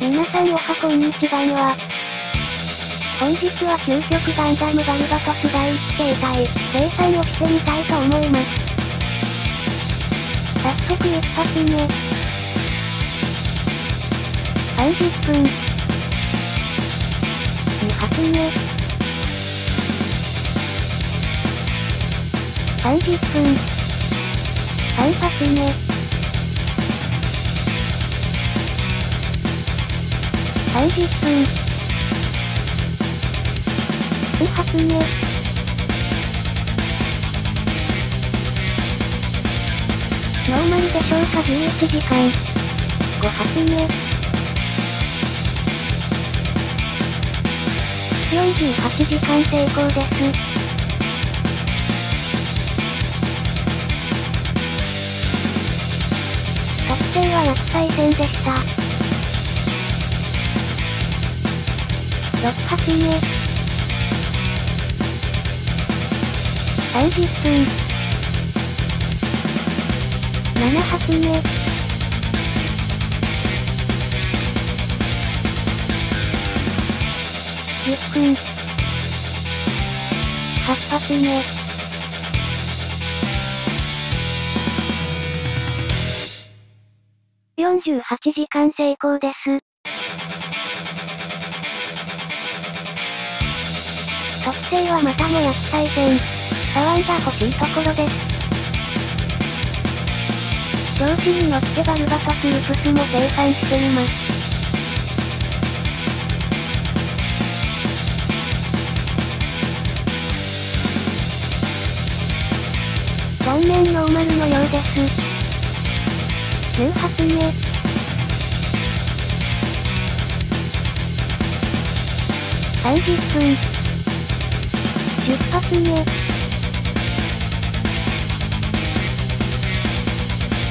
皆さんおはこんにちばんは。本日は究極ガンダムガルバトス第1形態、生産をしてみたいと思います。早速一発目。30分。2発目。30分。3発目。30分。2発目。ノーマルでしょうか11時間。5発目。48時間成功です。特定は厄災戦でした。発目。30分。7発目。10分。8発目。48時間成功です。特性はまたもや機械戦。騒いが欲しいところです。調子に乗ってバルバトスルプスも生産してみます。残念ノーマルのようです。9発目。30分。10発目。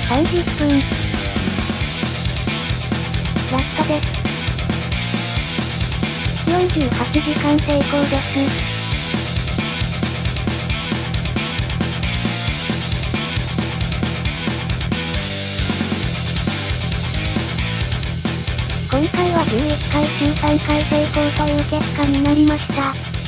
30分。ラストです。48時間成功です。今回は11回中3回成功という結果になりました。